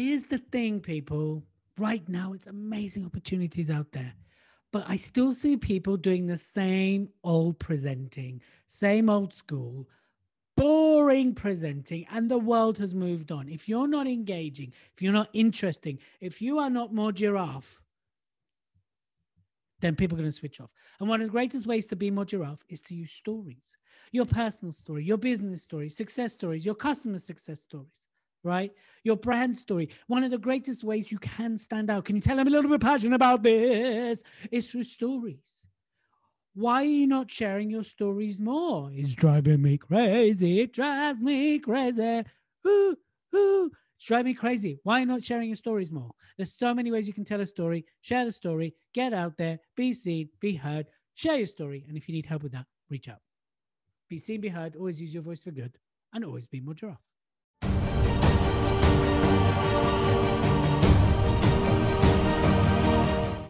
the thing, people. Right now, it's amazing opportunities out there. But I still see people doing the same old presenting, same old school, boring presenting, and the world has moved on. If you're not engaging, if you're not interesting, if you are not more giraffe, then people are going to switch off. And one of the greatest ways to be more giraffe is to use stories your personal story, your business story, success stories, your customer success stories, right? Your brand story. One of the greatest ways you can stand out. Can you tell I'm a little bit passionate about this? Is through stories. Why are you not sharing your stories more? It's driving me crazy. It drives me crazy. Ooh, ooh. It's driving me crazy. Why not sharing your stories more? There's so many ways you can tell a story. Share the story. Get out there. Be seen. Be heard. Share your story. And if you need help with that, reach out. Be seen, be heard. Always use your voice for good. And always be more giraffe.